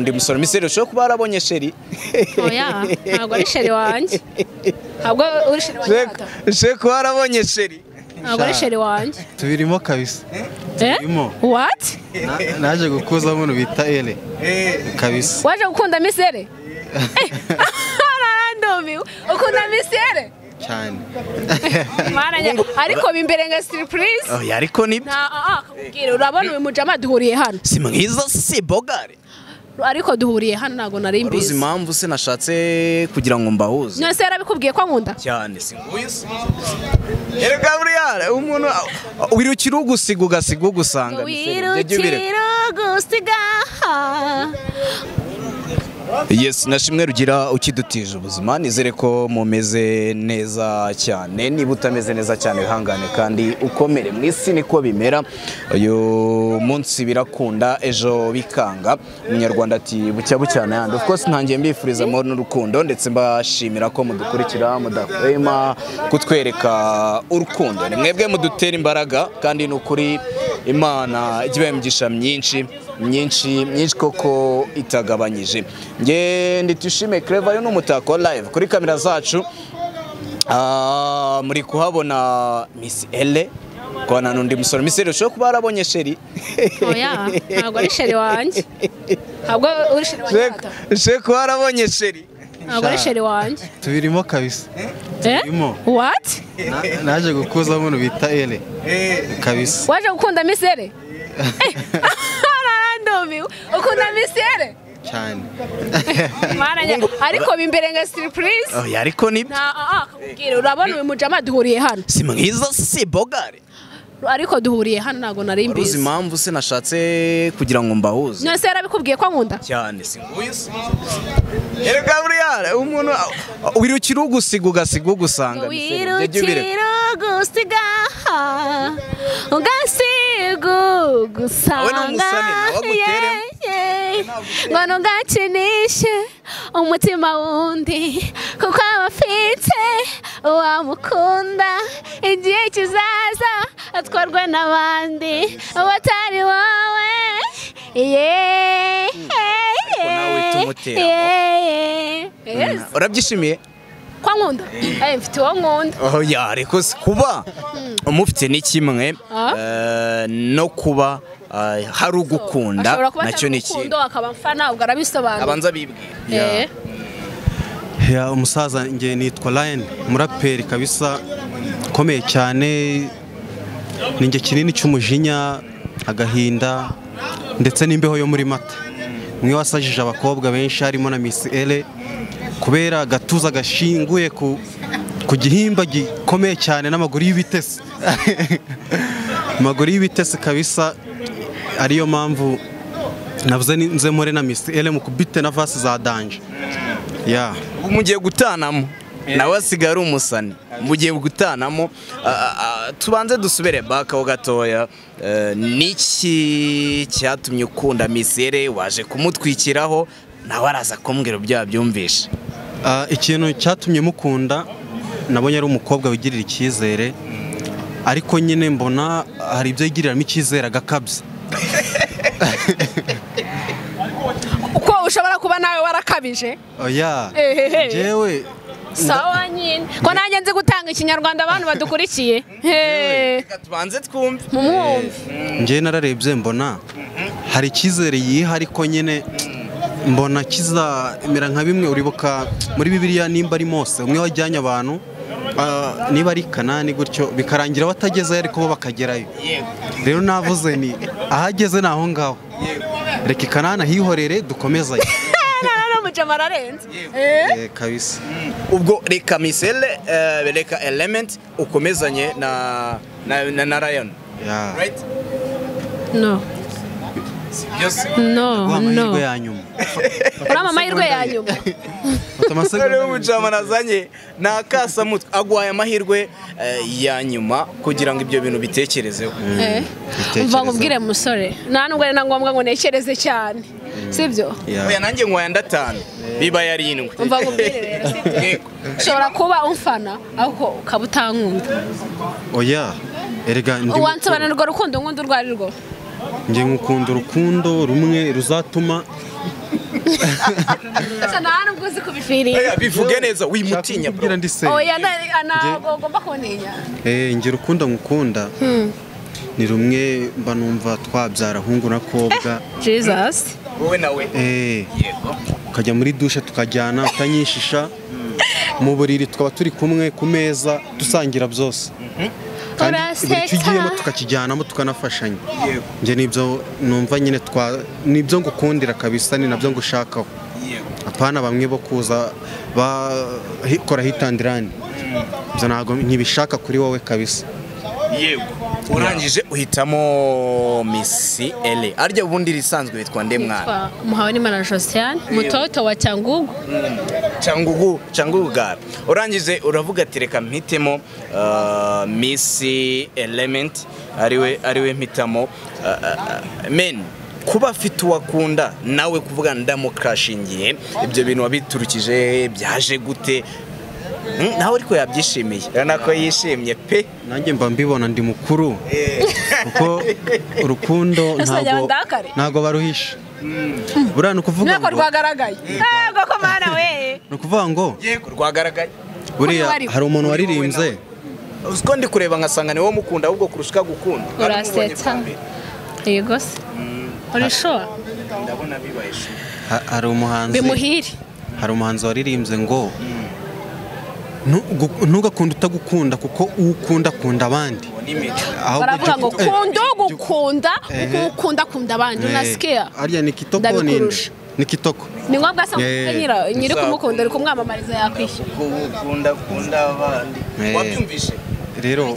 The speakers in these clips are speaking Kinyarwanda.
n'undi musore misere ushobora kuba warabonye sheri oya ntabwo ari sheri wanjye ntabwo uri sheri wanjye ushobora kuba warabonye sheri ntabwo ari sheri wanjye tubirimo kabisa. Eh? Turimo. what? Naje gukuza umuntu bita ere kabisa. Waje gukunda misere narandumiwe ukunda misere cyane. Ariko bimbere nka surprise oya ariko ni nta ah akakubwira urabona uyu mujama duhuriye hano. Si mwiza si bogare ariko duhuriye hano ntabwo nari wari uzi mbizi. impamvu se nashatse kugira ngo mbahuze? None se yarabikubwiye ko ankunda cyane si nguyu erega buriya umuntu wirukira ugusiga ugasiga ugusanga wirukira gusiga Yes, nashimwe rugira ukidutije ubuzima. Nizere ko mumeze neza cyane. Niba utameze neza cyane wihangane kandi ukomere. Mu isi niko bimera uyu munsi birakunda ejo bikanga. Umunyarwanda ati bucya bucyana yandi. Of course ntangiye mbifuriza amahoro n'urukundo ndetse mbashimira ko mudukurikira mudahwema kutwereka urukundo. Ni mwebwe mudutera imbaraga kandi ni ukuri imana ijya ibaha imigisha myinshi myinshi myinshi koko itagabanyije. Nge nditushime Clever yo n'umutako live kuri kamera zacu. Ah, muri kuhabona Miss Elle kubana n'undi musore. Miss Elle ushobora kuba warabonye sheri oya ntabwo ari sheri wanjye. Ntabwo uri sheri wanjye. Hata ushobora kuba warabonye sheri sheri wanjye tubirimo kabisa. Eh? Turimo. what? Naje gukuza buno bita ere kabisa. Waje gukunda misere narandumiwe ukunda misere cyane ariko bimbere nka siripurize ariko ni nta ah akakubwira urabona uyu mujama duhuriye hano. Si mwiza si bogare ariko duhuriye hano ntabwo nari mbizi. impamvu se nashatse kugira ngo mbahuze? None se yarabikubwiye ko ankunda cyane si nguyu se erega buriya umuntu wirukira ugusiga ugasiga ugusanga wirukira gusiga ugasiga Awe ni umusani, nawe aguteremo. ngo ntugakinishe umutima wundi kuko aba afite uwamukunda. Igihe kizaza atwarwe n'abandi. Batari wowe. Umutera. urabyishimiye? Kwa nkunda. Eh, mfite uwo nkunda. Oya ariko si kuba. Umufite ni kimwe Ah. eh, no kuba eh, hari ugukunda na cyo ni arabisobanura. Abanza bibwira Eh. ya umusaza nge nitwa Ryan umuraperi kabisa ukomeye cyane. Ni nge kinini cy'umujinya agahinda ndetse n'imbeho yo muri mata. Mwe wasajije abakobwa benshi harimo na Miss Ele kubera agatuza gashinguye ku ku gihimba gikomeye cyane n'amaguru y'ibitesi. Amaguru y'ibitesi kabisa ariyo mpamvu navuze nze mpore na Miss Ele mukubite na vasi za danje. Ya. Ubu mugiye gutanamo. Nawe asigaye ari umusani. Mugiye gutanamo. Tubanze dusubire bakaho gatoya. Eh, niki cyatumye ukunda misere waje kumutwikiraho? Nawe araza kumbwira ibyo yabyumvishe Ah, ikintu cyatumye mukunda nabonye ari umukobwa wigirira icyizere. Ariko nyine mbona hari ibyo yigiriramo icyizere agakabya. uko ushobora kuba nawe warakabije? Oya Ehehe. njyewe sawa nyine. Ko nanjye nzi gutanga ikinyarwanda abantu badukurikiye? Reka tubanze twumve. Mumwumve njyewe nararebye mbona hari icyizere yiha ariko nyine mbona kizamera nka bimwe uribuka muri bibiliya nimba ari mose umwe wajyanye abantu niba ari kanani gutyo bikarangira batagezeyo ariko bo bakagerayo. Rero navuze ni ahageze ni aho ngaho. Reka ikanani ahihorere mujama ararenze Eh. Eh, kabisa. Ubwo reka misele eh, reka element ukomezanye na na na, no no. No amahirwe ya nyuma abiri. umucamanza azanye ni akasamutwe aguhaye amahirwe ya nyuma kugira ngo ibyo bintu bitekerezeho Eh. Bitekerezeho. umva nkubwire musore. Nta nubwo ari na ngombwa ngo ntekereze cyane. Sibyo Ya. oya nanjye nkwaya ndatanu. Biba yarindwi sibyo ushobora kuba umfana ariko ukaba utankunda oya erega ndi wansobanurira urwo rukundo nkunda urwo ari rwo? Njye ngukunda urukundo rumwe ruzatuma. Ese nta nubwo uzi kubifiriye bivuge neza wimutinya bro. Kubwira ndi se oya na- ntabwo ugomba kuntinya Eh, ngira urukundo ngukunda. Ni rumwe mba numva twabyara ahungu na kobwa. Jesus. Wowe nawe Eh, yego. Tukajya muri dushe tukajyana utanyishisha mu buriri tukaba turi kumwe ku meza dusangira byose. Kandi buri cyo ugiyemo tukakijyanamo tukanafashanya. Njye ni byo numva nyine twa ni byo ngukundira kabisa ni na byo ngushakaho. Apana bamwe bo kuza bakora hitandirani. Ibyo ntabwo ntibishaka kuri wowe kabisa. Yego. Urangije uhitamo misi ele arya ubundi risanzwe witwa nde mwana? Kwa muhawenimana josiane mutoto wa cyangugu. Cangugu cangugu gara urangije uravuga ati reka mpitemo uh, misi element. Ariwe ari we mpitamo. Uh, uh, men kuba afite uwakunda nawe kuvuga ndamukrashingiye ibyo bintu wabiturukije byaje gute? Hmm, nawe ariko yabyishimiye. Urabona ko yishimye pe. Nanjye mba mbibona ndi mukuru. Kuko urukundo ntabwo baruhisha. Buriya ni ukuvuga ngo rwagaragaye ntabwo ko mana we. Ni ukuvuga ngo rwagaragaye buriya hari umuntu waririmbye. Uzi ko ndi kureba nkasanga ni wowe mukunda ahubwo kurusha gukunda. Urasetsa. yego se. Uri sure? Ndabona bibaye hari umuhanzi bimuhire. hari umuhanzi waririmbye ngo "Ntugu- ntugakunde utagukunda kuko uwo ukunda akunda abandi. Baravuga ngo ku- eh, kunda jya- ugukunda Eh. uko ukunda kunda abandi. Eh, unasikia ariya ni kitoko ninde? Ni kitoko. Ni ngombwa se Eh. nyira nyiri kumukunda uri kumwamamariza yakwishyura. Ukunda kunda abandi. Eh. wabyumvishe rero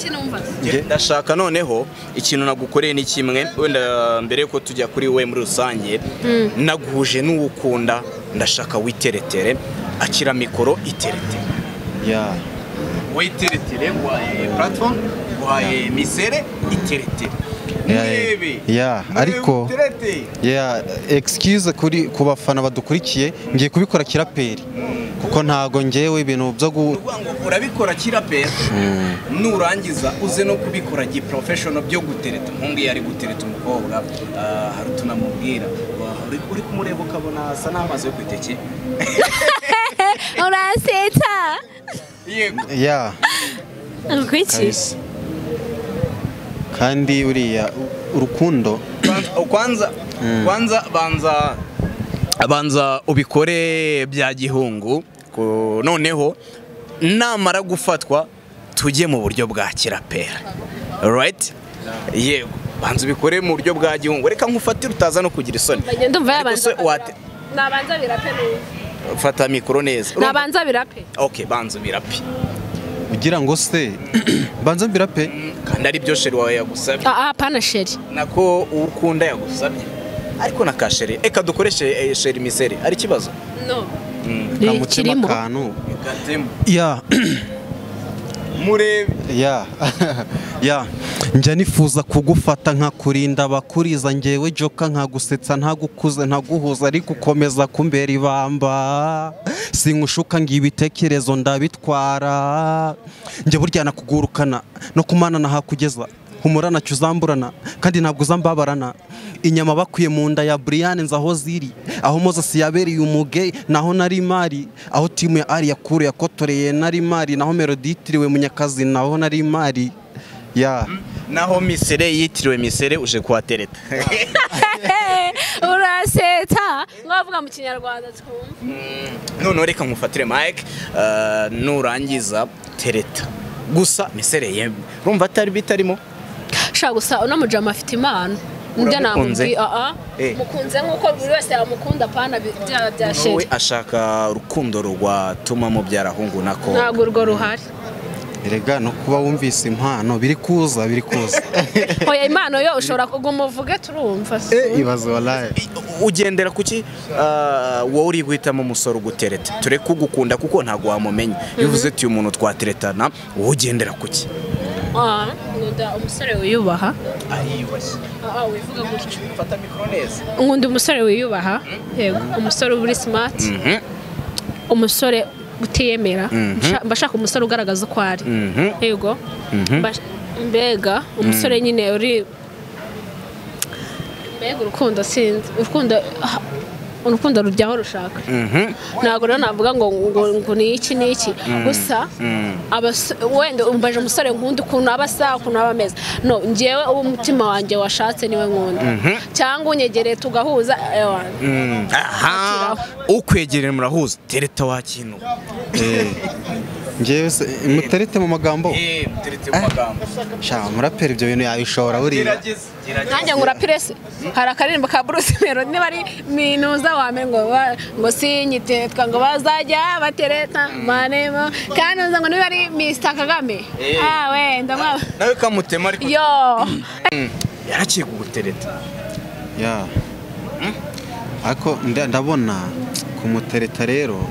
ndashaka noneho ikintu nagukoreye ni kimwe wenda mbere yuko tujya kuri we muri rusange naguhuje n'uwo ukunda ndashaka witeretere akira mikoro iteretere ya. Witeretere guhaye platform guhaye misere iteretere Ya, Mwebe. ya, Mwebe ariko- ya excuse kuri ku bafana badukurikiye ngiye kubikora kiraperi. Kuko ntago ngewe ibintu byo urabikora kirapera nurangiza uze no kubikora giprofessional byo gutereta. Iyo ari gutereta umukobwa ah, hari utunamubwira Wa- uri- kumureba ukabona asa n'amazi yo ku iteke urasetsa ya. Kabisa kandi uriya urukundo. Kwanza- kwanza kwanza banza banza ubikore bya gihungu noneho namara gufatwa tujye mu buryo bwa kirapera right yego. Banza ubikore mu buryo bwa gihungu. Reka nkufatire utaza no kugira isoni. Nabanza birape neza fata mikoro neza. Nabanza birape ok banza ubirape ugira ngo se banza mbirape. Kandi ari byo sheri wawe yagusabye. Ah ah pana sheri. Nako uwo ukunda yagusabye. Ariko na ka sheri. Reka dukoreshe eh, sheri miseri. Ari ikibazo? No. Kamutima kirimo. akantu gatemo ya murebe ya. Ya. Njya nifuza kugufata nkakurinda abakuriza ngewe joka nkagusetsa ntagukuze ntaguhuza ariko ukomeza kumbera ibamba. Sinkushuka ngo ibitekerezo ndabitwara. Njye burya nakugurukana no kumana nahakugeza humura na cyo uzamburana kandi ntabwo uzambabarana. Inyama bakwiye mu nda ya Brian nzi aho ziri aho Moses yabereye umuge naho nari mari aho timu ya Ari yakuru yakotoreye nari mari naho Melody yitiriwe munyakazi naho nari mari ya. Naho misere yitiriwe misere uje kuhatereta urasetsa mwavuga mu kinyarwanda twumva noneho reka nkufatire mike eh, nurangiza tereta. Gusa misere yemwe urumva atari bitarimo? Shaka gusa uno mujama afite impano Uramukunze? namubwiye ah Eh. mukunze nk'uko buri wese yamukunda pana bya wowe sheri ashaka urukundo rwatuma mubyara ahungu nako. Ntabwo urwo ruhari. Erega no kuba wumvise impano biri kuza biri kuza. Oya impano yo ushobora kuguma uvuge turumva. Ibaze walaye ugendera kuki ah, wowe uri guhitamo umusore ugutereta tureke ugukunda kuko ntabwo wamumenya. Iyo uvuze uti uyu muntu twateretana wowe ugendera kuki nkunda umusore wiyubaha. Ah, ah, wivuga gutyo fata mikoro neza. Nkunda umusore wiyubaha. Yego umusore uba uri simati umusore utiyemera. Mba- mba shaka umusore ugaragaza uko ari. Yego. Mba- mbega umusore nyine uri mbega urukundo sinzi urukundo ah, urukundo rujya aho rushaka. Ntabwo rero navuga ngo ngo ni iki ni iki. Gusa abas- wenda umbaje umusore nkunda ukuntu aba asa ukuntu aba ameze. No njyewe uwo umutima wanjye washatse ni we nkunda cyangwa unyegereye tugahuza ukwegereye murahuza. Tereta wakintu Eh, se muterete mu magambo? Eh tereta mu magambo. Sha muraperi ibyo bintu yabishobora buriya. Nanjye ngura piresi hari akaririmbo ka Bruce Melody niba ari minuza wame ngo ngo sinyitetwa ngo bazajya batereta manemo. Kandi uza ngo niba ari Mr Kagame. Eh. ah wenda mwa nawe kamutema ariko yo. Yaraciye kugutereta ya. Ariko nda- ndabona kumutereta rero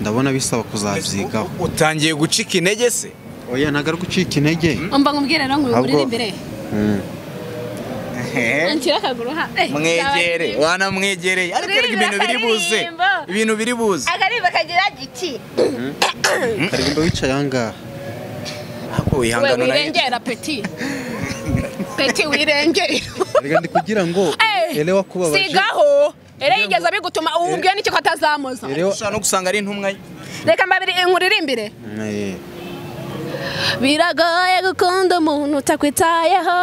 ndabona bisaba kuzabyigaho. Utangiye gucika intege se? Oya ntabwo ari gucika intege umva ngubwire rero ngo uri imbere. Mm. ha Eh, mwegere wanamwegereye ariko reka ibintu biri buze. ibintu biri buze. Akaririmbo kagira giti. Karirimbo wicaye ahangaha ahubwo we wihangana nawe wirengera peti peti wirengera reka ndi kugira ngo Eh, ele wakubabaje sigaho. Ere yigeze abigutuma ububwiye n'iki ko atazamuza ushobora no gusanga ari intumwa ye. Reka mbabiri nkuririmbire. Eh, biragoye gukunda umuntu utakwitayeho.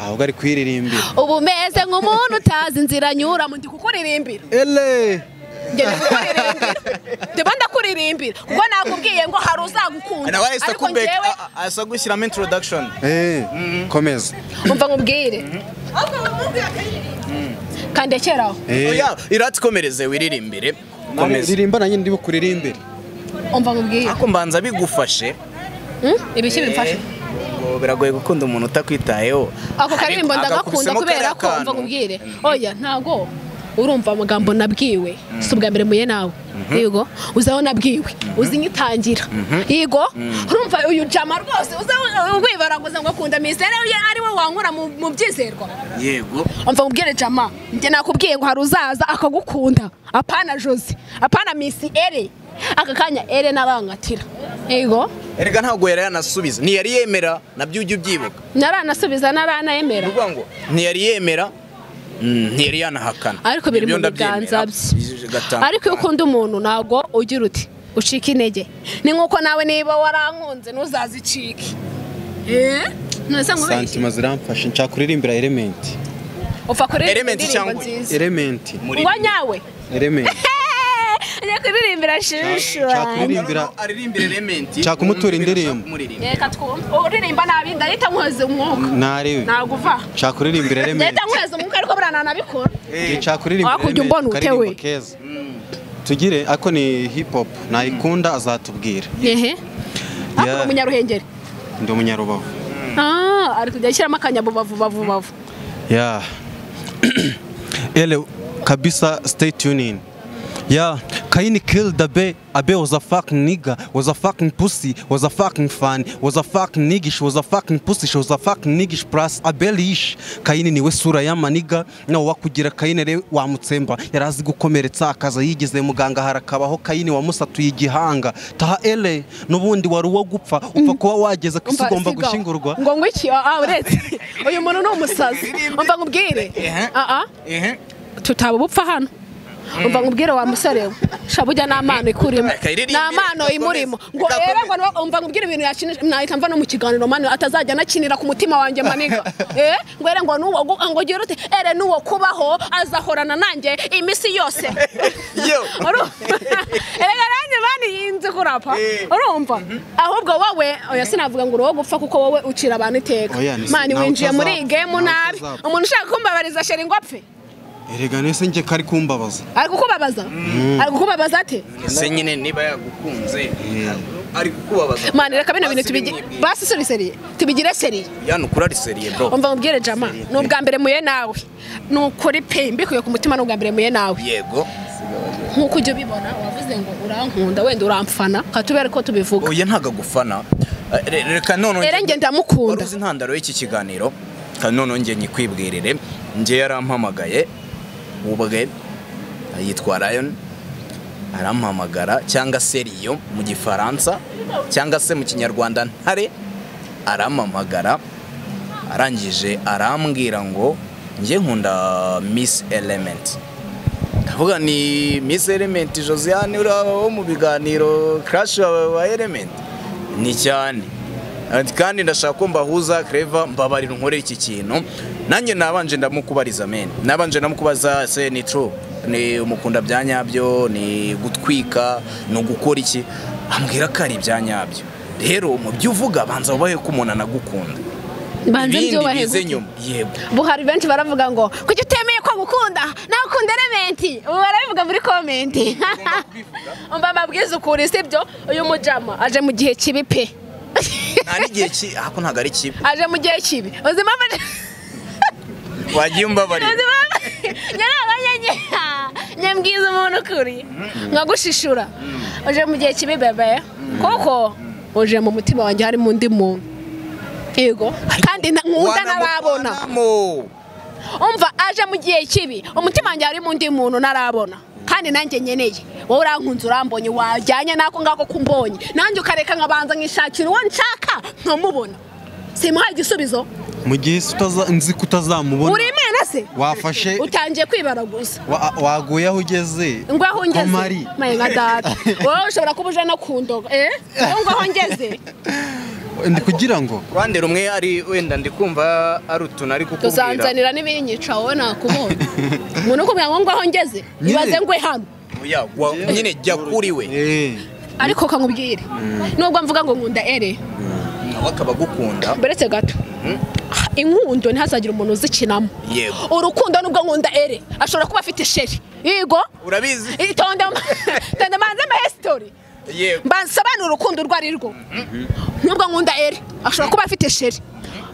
Ahubwo ari kwiririmbira. Uba umeze nk'umuntu utazi inzira anyuramo. Ndi kukuririmbira ndimo ndakuririmbira kuko nakubwiye ngo hari uzagukunda. Ariko akubeka njyewe ahise agushyiramo introduction. Eh, komeza. Umva nkubwire kandekeraho Eh, oya irati ikomereze wiririmbire. Komeza ririmba nanjye ndi bukuririmbire. Umva nkubwire ariko mbanza bigufashe. Hmm? ibiki bimfashe. ngo biragoye gukunda umuntu utakwitayeho. Ako karirimbo ndagakunda kubera ko umva nkubwire. Oya ntago. Urumva amagambo nabwiwe. Si ubwa mbere muye nawe. Yego uzi aho nabwiwe uzi nkitangira yego urumva uyu jama rwose uza wibaraguza ngo akunda misere ari we wankura mu byizerwa. Yego. Umva nkubwire jama njye nakubwiye ngo hari uzaza akagukunda. Apana josi apana misi ere aka kanya ere narangatira yego. Erega ntabwo yari yanasubiza. Ntiyari yemera na byo ujya ubyibuka. Naranasubiza naranayemera ntiyari yemera mm, ntiyari yanahakana. Ariko biri mu biganza bye. Ariko iyo ukunda umuntu ntabwo ugira uti ucika intege. Ni nk'uko nawe niba warankunze ntuzazicike nkubeshye santima ziramfashe nshaka kuririmbira elementi upfa kuririmba Element indirimbo cyangwa- nziza. Elementi Muri- uwa nyawe. Elementi ajya kuririmbira kuririmbira aririmbira elementi. Nshaka kumutura indirimbo. reka twumve uririmba nabi ndahita nkweza umwuka. Narebe ntabwo uva nshaka kuririmbira elementi. Ndahita nkweza umwuka ariko buriya nanabikora nshaka kuririmbira Wakujya umbona ute karirimbo we? keza. Tugire ako ni hip hop. Nayikunda azatubwira ehe. Ariko Yeah. ni umunyaruhengeri. Ndi umunyarubavu. Ah, ari kujya ashyiramo akanyabubavu bavu bavu. Yeah. Ele kabisa stay tuning. Yeah, Kaini killed the Abe. Abe was a fucking nigga, was a fucking pussy, was a fucking fan, was a fucking niggish, was a fucking pussy, she was a fucking niggish plus abelish. Kaini ni we sura y'amaniga, nawe wakugira Kaini re wamutsemba, yarazi gukomeretsa akaza yigeze muganga harakabaho Kaini wamusatuye igihanga. Taha ele, nubundi wari uwo gupfa, upfa kuba wageze ku isi Umva, ugomba gushingurwa. ngo ngwiki ah uretse. Uyu muntu ni umusazi. Umva nkubwire ah ah. Tutaba ubupfa hano. Umva nkubwire wa musore we shabujya nta mpano ikurimo mpano imurimo. Ngo rero umva nkubwire ibintu yakinisha nahita mva no mu kiganiro mani atazajya anakinira ku mutima wanjye maniga. Eh? Ngo rero ngo nuwo gu- ngo gira ute ere nuwo kubaho azahorana nanjye iminsi yose. Erega nanjye mani yinze kurapa? Eh. urumva? Ahubwo wowe oya sinavuga ngo uri uwo gupfa kuko wowe ucira abantu iteka. Ni- mani winjiye muri iyi gemu nabi. umuntu ushaka kumbabariza sheri ngo apfe? Erega nese njye kari kumbabaza. ari kukubabaza? Ari kukubabaza ate? Ese nyine niba yagukunze ari kukubabaza. Mani reka bino bintu tubigire basi suri seriye tubigire seriye yani ukuri ari seriye bro. Umva mubwire jama ni ubwa mbere muye nawe. Ni ukuri pe mbikuye ku mutima ni ubwa mbere muye nawe. Yego. Nk'uko ujya ubibona wavuze ngo urankunda wenda uramfana katubere ko tubivuga. Oya ntago agufana. Eh, re- reka none Rero njye ndamukunda. wari uzi intandaro y'iki kiganiro? Kandi none njye nyikwibwirire. Njye yarampamagaye ubwe yitwa Lion arampamagara cyangwa se Riyo mu gifaransa cyangwa se mu kinyarwanda ntare arampamagara arangije arambwira ngo njye nkunda Miss Element. Ndavuga ni Miss Element Josiane uriya wo mu biganiro crash wa wa Element? Ni cyane. Kandi ndashaka ko mbahuza Clever mbabarira unkorera iki kintu. Nanjye nabanje ndamukubariza men nabanje ndamukubaza se ni true? Ni umukunda bya nyabyo? Ni gutwika? Ni ugukora iki? Ambwira ko ari ibya nyabyo. Rero mu byo uvuga banza wubahe ko umuntu anagukunda. Banze ibindi byubahe yego. Buhari benshi baravuga ngo kuki utemeye ko gukunda nawe ukunda elementi ubu barabivuga muri komenti umva amabwiriza ukuri sibyo? Uyu mujama aje mu gihe kibi pe. nta n'igihe ki? Ako ntabwo ari kibi. Aje mu gihe kibi. Uzi impamvu aje wagiye umbabarira. Nyambwiza umuntu ukuri. Nkagushishura uje mu gihe kibi bebe. Kuko uje mu mutima wanjye harimo undi muntu yego. Kandi nkunda Wanamuvanamo. umva aje mu gihe kibi. Umutima wanjye harimo undi muntu narabona kandi nanjye nkeneye wowe urankunze urambonye wajyanye n'ako ngako kumbonye nanjye ukareka nkabanza nkishakira uwo nshaka nkamubona simuhaye igisubizo mu gihe nzi ko utazamubona uri imena se? Wafashe utangiye kwibaraguza wa- waguye aho ugeze ngo aho ngeze maye nka data wowe ushobora kuba uje no kundoga eh? Wowe ngo aho ngeze kugira ngo Rwanda rumwe ari wenda ndi kumva ari utuntu ari kukubwira tuzanzanira n'ibinyica wowe nakubonye umuntu ukubwira ngo ngo aho ngeze ibaze ngwe hano. Nyine jya kuri we. Eh, ariko kamubwire nubwo mvuga ngo nkunda ere? Nawe akaba agukunda. Beretse gato. Inkundo ntihazagire umuntu uzikinamo yego. Urukundo nubwo nkunda ere? Ashobora kuba afite sheri. Yego. Urabizi. Itonde tonde manze yego mbasobanura urukundo urwo ari rwo? Nubwo nkunda ere ashobora kuba afite sheri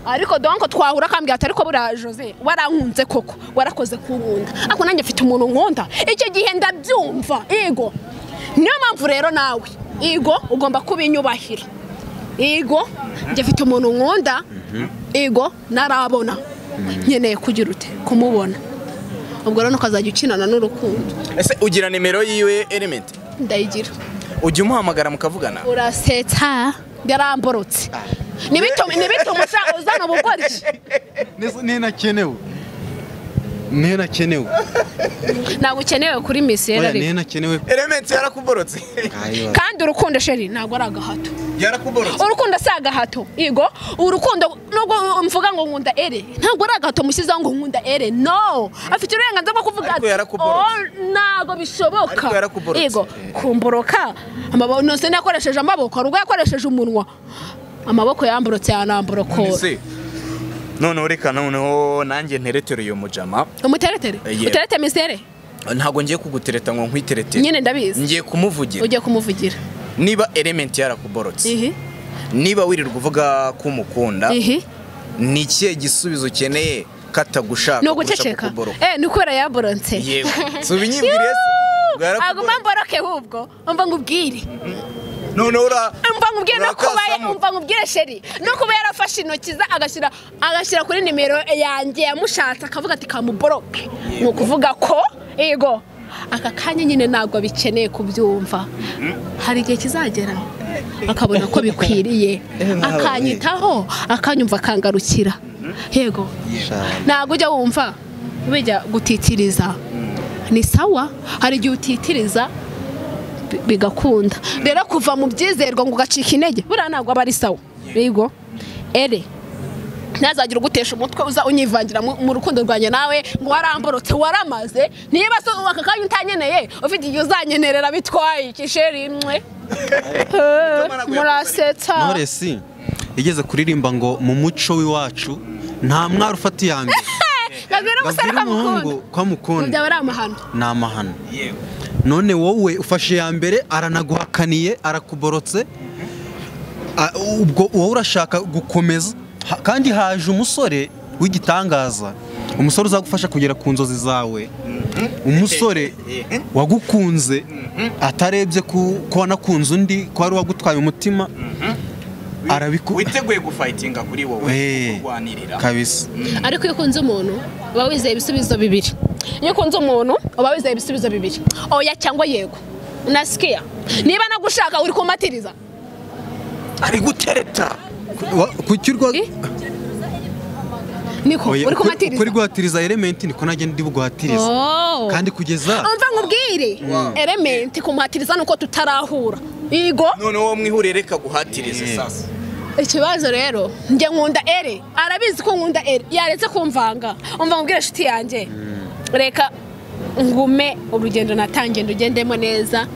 ariko donko twahura akambwira ati ariko buriya jose warankunze koko? Warakoze kunkunda ariko nanjye mfite umuntu nkunda. Icyo gihe ndabyumva. Yego niyo mpamvu rero nawe. Yego ugomba kubinyubahira yego njye mfite umuntu nkunda. Yego narabona. Nkeneye kugira ute? Kumubona. Ubwo rero ukazajya ukinana n'urukundo. Ese ugira nimero yiwe element? Ndayigira. Ujya umuhamagara mukavugana. Urasetsa yaramborotse ntibitume ntibitume ushaka uzana ubugoryi neza- ntenakenewe ntenakenewe ntabwo ukenewe kuri misi rero ariko ntenakenewe element yarakuborotse. Kandi urukundo sheri ntabwo ari agahato. Yarakuborotse. Urukundo si agahato. Yego urukundo nubwo mvuga ngo nkunda ere ntabwo ari agahato mushyizeho ngo nkunda ere no! Afite uburenganzira bwo kuvuga Ariko yarakuborotse. "Oh, ntabwo bishoboka. Yego kumboroka amaboko yakoresheje amaboko hari ubwo yakoresheje umunwa. Amaboko yamborotse yanamborokora ese noneho reka noneho nanjye nteretere uyu mujama. Umuteretere Yego. uterete misere ntabwo ngiye kugutereta ngo nkwiteretere nyine ndabizi. Ngiye kumuvugira. Ugiye kumuvugira. Niba element yarakuborotse. Niba wirirwa uvuga ko umukunda ni ikihe gisubizo ukeneye katagushaka ni uguceceka. eh ni ukubera yaboronse. Yego. Si ubinyibwiriye se ngo aguma mboroke hubwo umva ngubwire noneho ura umva ngubwire no kuba umva ngubwire sheri no kuba yarafashe intoki ze agashyira agashyira kuri nimero yanjye yamushatse akavuga ati kamuboroke. Ni ukuvuga ko yego aka kanya nyine ntabwo bikeneye kubyumva. Hari igihe kizagera akabona ko bikwiriye. Akanyitaho akanyumva akangarukira. Yego. Ntabwo ujya wumva bijya gutitiriza. Ni sawa. Hari igihe utitiriza bigakunda. Rero kuva mu byizerwa ngo ugacika intege. Buriya ntabwo aba ari sawa. Yego. Ere? Ntazagire ugutesha umutwe uza unyivangira mu rukundo rwanjye nawe ngo waramborotse waramaze. Niba se aka kanya utanyeneye ufite igihe uzanyenerera bitwaye iki sheri imwe. Murasetsa. Knowless igeze kuririmba ngo mu muco w'iwacu nta mwari ufata iya mbere. Gabwira umuhungu ko amukunda ni amahano. None wowe ufashe iya mbere aranaguhakaniye arakuborotse. Ubwo wowe urashaka gukomeza. Kandi haje umusore w'igitangaza. Umusore uzagufasha kugera ku nzozi zawe. Umusore wagukunze atarebye ku- ko wanakunze undi ko wari wagutwaye umutima. Arabiku witeguye gufayitinga kuri wowe kurwanirira kabisa. Ariko iyo ukunze umuntu uba wizeye ibisubizo bibiri. Iyo ukunze umuntu uba wizeye ibisubizo bibiri. Oya cyangwa yego. Unasikiya niba nagushaka uri kumatiriza ari gutereta. Wa- kuki urwa Eh? niko uri kumatiriza uko uri guhatiriza elementi niko nanjye ndi buguhatiriza Oh. kandi kugeza umva nkubwire. Elementi kumuhatiriza nuko tutarahura. Yego noneho wowe mwihurire reka guhatirize. Sasa. Ikibazo rero njye nkunda ere arabizi ko nkunda ere yaretse kumvanga umva nkubwire inshuti yanjye. Reka ngume urugendo natangiye ndugendemo neza.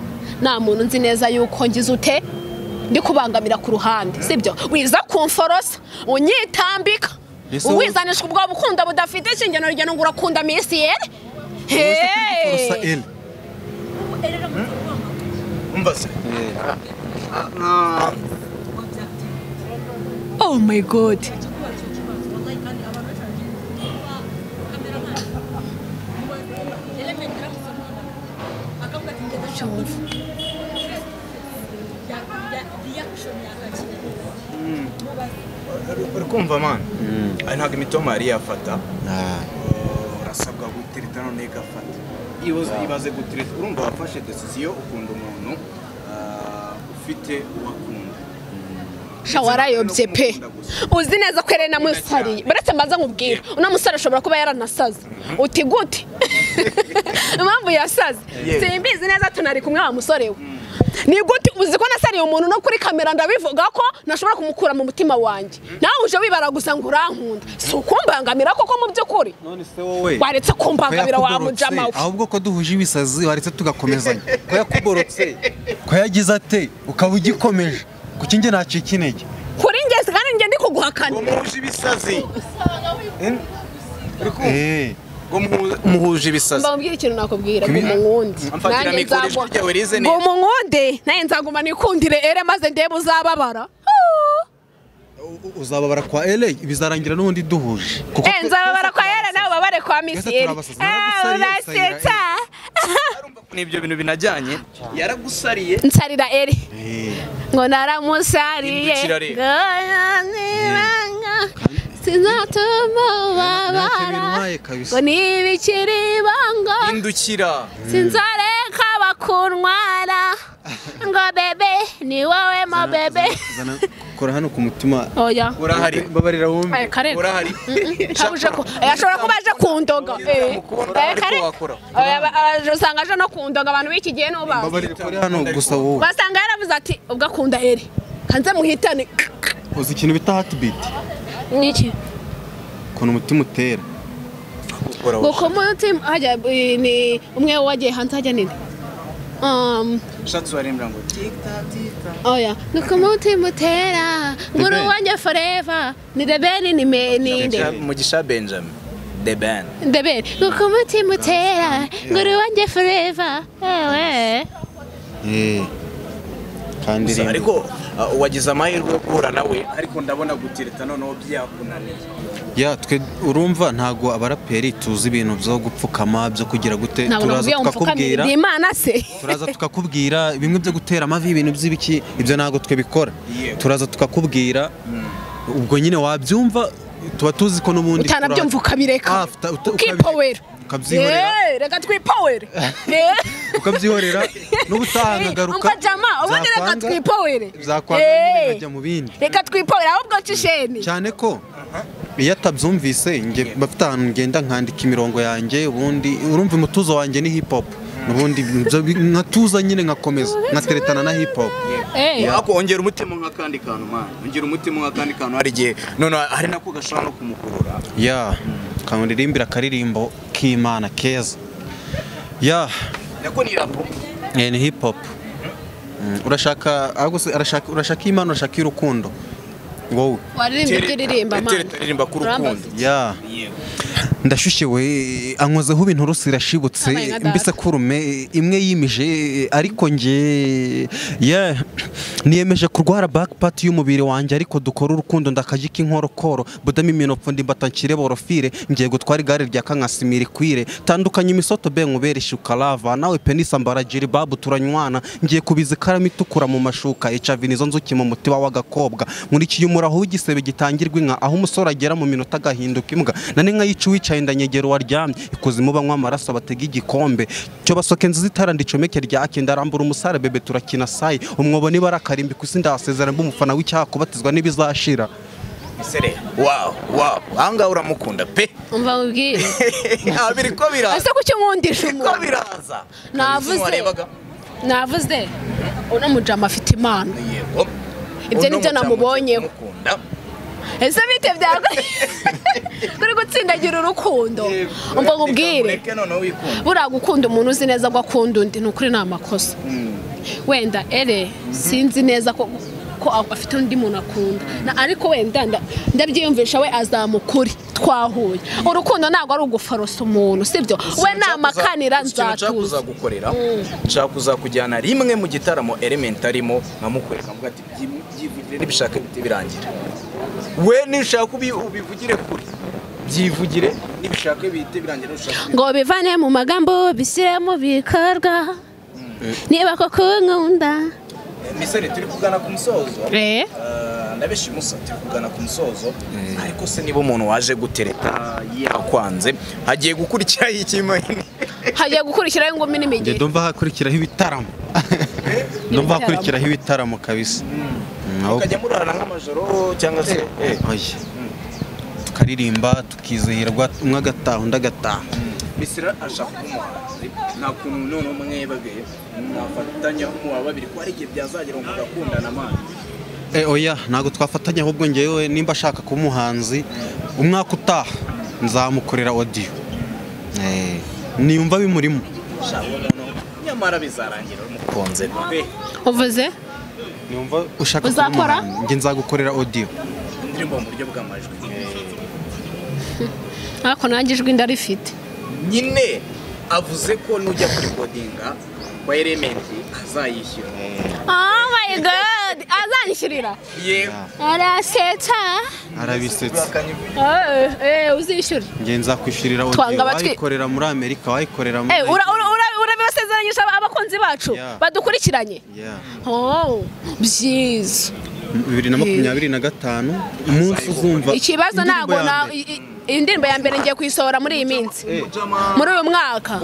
Nta muntu nzi neza yuko ngize ute. Ndi kubangamira ku ruhande sibyo? Wiza kumforosa unyitambika. Uwizanisha ubwo bukunda budafite ishingiro rugendo ngo urakunda misi yere wese kugikorosa Hey! ele umva se oh my god. Uri kumva mani ari ntabwo imitoma yari yafata Ah, urasabwa gutereta none igafata ibaze ibaze gutereta urumva wafashe decision ukunda umuntu ah, ufite uwakunda sha warayobye pe. uzi neza ko Elena musariye baretse mbaza nkubwira uno musore ashobora kuba yaranasaze. Uti gute? Impamvu yasaze. Simbizi neza tunari kumwe wa musore we. Ni gute uzi ko nasariye umuntu no kuri kamera ndabivuga ko nashobora kumukura mu mutima wanjye? Nawe uje wibara gusa ngo urankunda. Si ukumbangamira koko mu by'ukuri? None se wowe? Waretse kumbangamira wa yakugorotse, mujama we. Ahubwo ko duhuje ibisazi waretse tugakomezanya. Ko yakuborotse ko yagize ate? Ukaba ugikomeje. Kuki njye nacika intege? Kuri ngezi kandi njye ndi kuguhakana. Ngo muhuje ibisazi uri kumva Eh, ngo muhu- muhuje ibisazi mbabwira ikintu nakubwira ngo umunkunde Amfatira mikoro ijwi ryawe rize neza. ngo umunkunde nawe nzaguma nikundire ere maze ndebe uzababara uzababara kwa ele bizarangira n'ubundi duhuje kuko Eh, nzababara kwa ere nawe ubabare kwa misi Twese ere turabasazi. Eh, Naragusariye, urasetsa ni ibyo bintu binajyanye yaragusariye nsarira ere Eh, ngo naramusariye. Hindukira rero. Sinzatuma ubabara ngo nibikiri ibanga hindukira sinzareka bakuntwara ngo bebe ni wowe mo bebe. kora hano ku mutima. Oya. Urahari. Babarira wumve. Aya, Karen. urahari. Ntabuje ko eh, ashobora kuba aje kundoga eh. Wakora. Oya, usanga aje no kundoga abantu b'iki gihe nubazi babarira kuri hano gusa wowe. Basanga yaravuze ati ubwo akunda eri kanze muhitane. Uzi ikintu bita heartbeat. Niki? Ukuntu umutima utera. Gukora ngo ku mutima hajya eh, ni umwe wagiye hanze hajya nini? Um, ushatse warembera ngo oya ni ku mutima utera. Nguru Ben. wanjye forever. Ni the ben ni me ni nde? Mugisha benjamin. The band the ben. Ni ku mutima utera. Nguru wanjye forever. Ewe Eh, kandi Gusa rimwe. ariko wagize amahirwe yo guhura nawe. Ariko ndabona gutereta noneho byakunaniye. Ya twe urumva ntago abaraperi tuzi ibintu byo gupfukama byo kugira gute ntabwo turaza tukakubwira. turaza tukakubwira bimwe byo gutera amavi ibintu by'ibiki ibyo ntabwo twe bikora Yego. turaza tukakubwira ubwo nyine wabyumva tuba tuzi ko n'ubundi utanabyumva ukabireka Ah, ukipowera ukabyihorera reka twipowere. Ukabyihorera n'ubutaha nkagaruka ubundi reka twipowere. Byakwanga nkajya mu bindi. Reka twipowere ahubwo nshisheni cyane ko iyo atabyumvise bafite ahantu ngenda nkandika imirongo yanjye ubundi urumva umutuzo wanjye ni hip hop ubundi nkatuza nyine nkakomeza nkateretana na hip hop ariko ongera umutima nk'akandi kantu man. Ongera umutima nk'akandi kantu hari igihe none hari nako gashobora no kumukurura. Ya kanuririmbira akaririmbo. K'imana keza ya ni eh, ni hip hop Mm, urashaka urashaka urashaka imana urashaka iy'urukundo wowe waririmba ibyo uririmba man. Tereta uririmba ku rukundo ya. Ndashushewe ankozeho ibintu rusi irashibutse Abaye nka data. mbese kurume imwe yimije ariko nge niyemeje kurwara back part y'umubiri wanjye ariko dukora urukundo ndakaji k'inkorokoro budamo iminopfu ndimbata nshyire borofire ngiye gutwara igare rya kankasimira ikwire tandukanye imisoto be nkubere shukarava nawe penisa mbaragira babu turanywana. Ngiye kubiza ikaramu itukura mu mashuka. Ecavini izo nzuki mu mutiba w'agakobwa. Nkurikiye umuraho w'igisebe gitangirwa inka aho umusore agera mu minota agahinduka imbwa. Nane nka yica uwicaye ndanyegera uwaryamye ikuzimu banywa amaraso batega igikombe. Cyo basoke nziza itara ndicomeke ryake ndarambura umusare bebe turakina sayi. Umwobo niba ari akarimbi ku isi ndahasezera mba umufana w'icyaha kubatizwa n'ibizashira. Misere wawu wawu ahangaha uramukunda pe. Umva mubwire biri ko biraza. Ese kuki nkundisha ko umuntu biraza? Navuze. navuze. Uno mujama afite impano. Yego. Ibyo ni byo mucamu namubonyeho. Ese bite kuri gutsindagira urukundo umva nkubwire buriya gukunda umuntu uzi neza ko akunda undi ni ukuri ni amakosa wenda ere sinzi neza ko ko afite undi muntu akunda. Na- ariko wenda nda- ndabyiyumvisha we azamukuri twahuye. Urukundo ntabwo ari uguforosa umuntu sibyo we Ikintu nshaka nzatuza kuzagukorera nshaka kuzakujyana rimwe mu gitaramo element arimo nkamukorera nkavuga ati "Byi- byivugire nibishaka bite birangira. We nishaka ubi- ubivugire kuri byivugire nibishaka bihite birangira ngo bivane mu magambo bishyire mu bikorwa. Niba koko nkunda. Misore turi kugana ku musozo. Eh? Ah, ndabeshi musa turi kugana ku musozo. Ariko se niba umuntu waje gutereta yakwanze hagiye gukurikiraho ikimahini hagiye gukurikiraho ingumi n'imigeri. Ndumva hakurikiraho ibitaramo. Ndumva hakurikiraho ibitaramo kabisa. Mm, ahubwo- ukajya murarana nk'amajoro cyangwa se eh. Oya. tukaririmba tukizihirwa umwe agataha undi agataha. Misira ashaka kumuhanzi nta kuntu none mwebwe mwafatanya muba babiri ko hari igihe byazagera ngo mugakundana amana Eh, oya ntabwo twafatanya ahubwo ngewe nimba ashaka kuba umuhanzi umwaka utaha nzamukorera audio. Eh, niyumva bimurimo. Nyamara bizarangira umukunze uvuze? Niyumva ushaka kuba umuhanzi njye nzagukorera audio. Indirimbo mu buryo bw'amajwi ariko nanjye ijwi ndarifite. Nyine avuze ko nujya kuri kodinga kwa elementi azayishyura oh my god! Azanyishyurira yego. Arasetsa. Arabisetsa. Eh, eh, uzishyura audio. Twanga abatwi- wayikorera muri amerika wayikorera muri Ura- ura- ura- urabibasezeranyije abakunzi bacu. Badukurikiranye. Oh byiza. Bibiri na makumyabiri na gatanu umunsi uzumva ikibazo indirimbo ntabwo ya na mbere. i- i- iyi ndirimbo ya mbere ngiye kuyisohora muri iyi minsi. Muri uyu mwaka.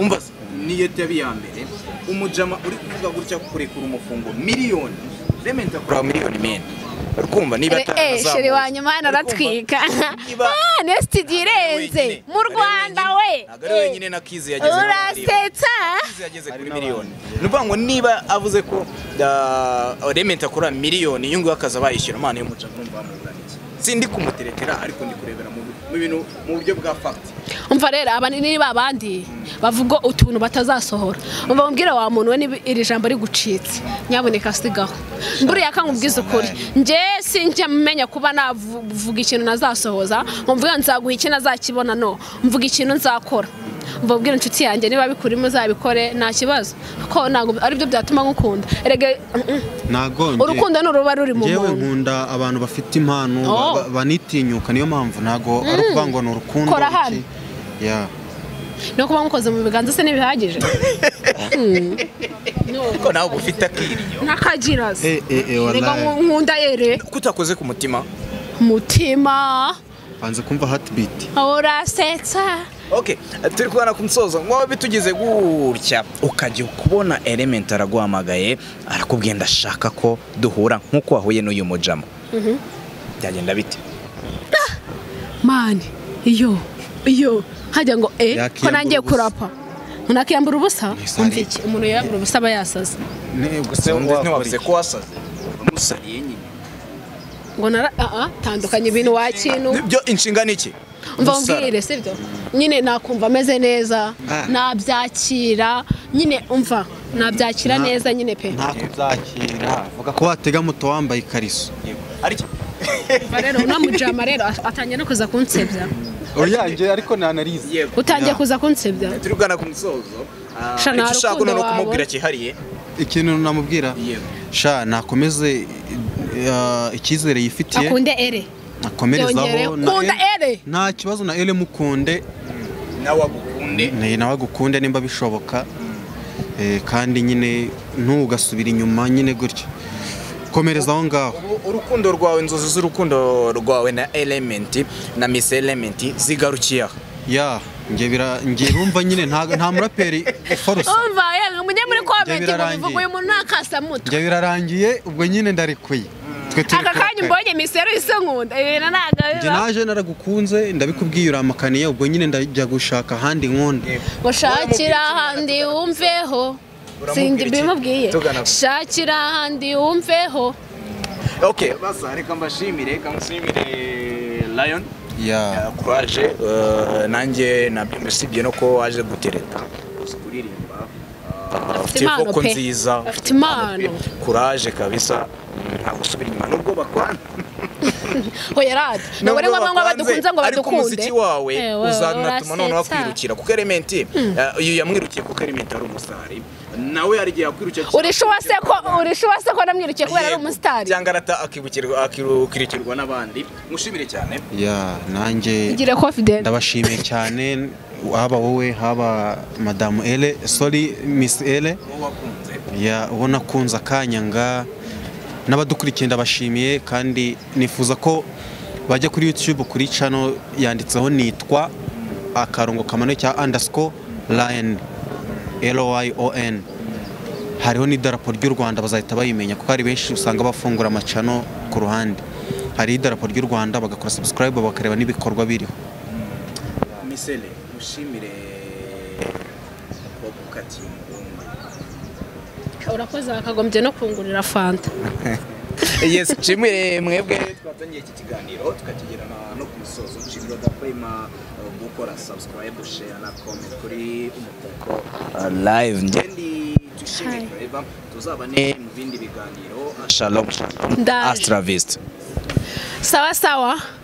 Niyo tabi ya mbere umujama uri kuvuga gutya kurekura umufungo miliyoni. Elementi akora miliyoni mene uri kumva niba Eh, eh, sheri wa nyuma hano aratwika Niba- Ah, irenze mu rwanda we. Ntabwo ari wenyine na kizi yageze kuri miliyoni. urasetsa Kizi yageze kuri miliyoni ni ukuvuga ngo niba avuze ko elementi akora miliyoni iyo nguyu akaza bayishyura amana y'umujama urumva bamuzana iki sindi kumuterekera ariko ndi kurebera mu mu bintu mu buryo bwa fagiti umva rero aba ni ba bandi bavuga utuntu batazasohora. Umva mubwire wa muntu we niba iri jambo rigucitse. Nyaboneka sigaho. Buriya kankubwiza ukuri. Njye sinjya menya kuba navuga ikintu nazasohoza. Mvuga nzaguha iki nazakibona? No. Mvuga ikintu nzakora. Mva mbwira inshuti yanjye niba bikurimo uzabikore nta kibazo. Kuko ntabwo ari byo byatuma nkukunda erega mm, mm. urukundo ni uruba ruri mu muntu. nkunda abantu bafite impano Oh. ba- banitinyuka niyo mpamvu ntago ari ukuvuga ngo ni urukundo Kora hano. No kuba mukoze mu biganza se ntibihagije. Hmm. No. ko nawe uba ufite akiryo n'akagira se Eh, eh, eh, nkunda yere. Kutakoze ku mutima? Mutima. Banze kumva heartbeat. Urasetsa ok turi kubona ku musozo. Ngo bitugize gutya ukajya kubona element araguhamagaye arakubwiye ndashaka ko duhura nk'uko wahuye n'uyu mujama byagenda bite? Mani iyo iyo. Hajya ngo eh ko nangiye kurapa. Umuntu akiyambura ubusa iki? Umuntu yiyambura ubusa aba yasaze. Ntiwavuze ko wasaze. Umusariye nyine. Ngo nara ah tandukanye ibintu wakintu byo inshingano iki? Umva mbwire sibyo nyine nakumva ameze neza Ah. nabyakira nyine umva nabyakira Na- neza nyine pe. nta kubyakira vuga ko watega moto wambaye ikariso. Rero unamujama rero atangiye no kuza kunsebya. Oyange ariko yego. Utangiye kuza kunsebya? Turi kugana ku musozo. Ah, icyo ushaka wawe. kumubwira cyihariye ikintu namubwira? Sha nakomeze uh, icyizere yifitiye. Akunde ere? Akomerezaho ere nta kibazo na ele mukunde. Nawe agukunde nawe nawe agukunde nimba bishoboka. Eh, kandi nyine ntugasubira inyuma nyine gutyo komereza aho ngaho. Urukundo rwawe inzozi z'urukundo rwawe na element na miss element zigarukiye aho? Ya njye bira njye rumva nyine nta muraperi uforosa umva yewe mujye muri komenti uyu muntu nakasamutwe njye birarangiye ubwo nyine ndarekuye. Aka kanya mbonye misero ise nkunda. Ibintu ntabwo njye biba. naje naragukunze ndabikubwiye uramakaniye ubwo nyine ndajya gushaka ahandi nkunda gushakira ahandi wumveho. Sindi bimubwiye shakira ahandi wumveho. Okay basa reka mbashimire reka mushimire lion. Ya. Kuraje nanjye na byo usibye no ko waje gutereta. Kuririmba impano nziza Afite impano. kuraje kabisa. Ntabwo usubira inyuma nubwo bakwana hoya radi ntabwo ari ngombwa ngo badukunze ngo ariko badukunde umuziki wawe uzanatuma noneho urasetsa. wakwirukira kuko elementi uyu yamwirukiye kuko elementi ari umusitari nawe hari igihe yakwirukira urisha uwase ko urisha uwase ko namwirukiye kubera ari umusitari. Cyangwa arata akibukirwa akirukirwa n'abandi. Mushimire cyane. Ya nanjye ndabashimiye cyane. Haba wowe haba madamu ele sorry miss ele. Uwo wakunze. Ya ubona kunze akanya nga n'abadukurikiye ndabashimiye kandi nifuza ko bajya kuri youtube kuri channel yanditseho nitwa akarongo kamanuye cya underscore lion L-Y-O-N hariho n'idarapo ry'u Rwanda bazahita bayimenya kuko hari benshi usanga bafungura amacano ku ruhande. Hari idarapo ry'u Rwanda bagakora subscribe bakareba n'ibikorwa biriho. Misele umuhungu urakoze bakagombye no kungurira fanta. Yes nshimire mwebwe twatangiye iki kiganiro tukakigirana no ku musozo nshimira udahwema uh, gukora subscribe share na comment kuri umutako uh, live. Ngendi dushimire Hi. forever. Tuzabane mu bindi biganiro. Shalom. Vista. Sawa sawa.